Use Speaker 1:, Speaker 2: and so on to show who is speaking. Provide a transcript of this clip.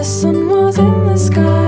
Speaker 1: the sun was in the sky.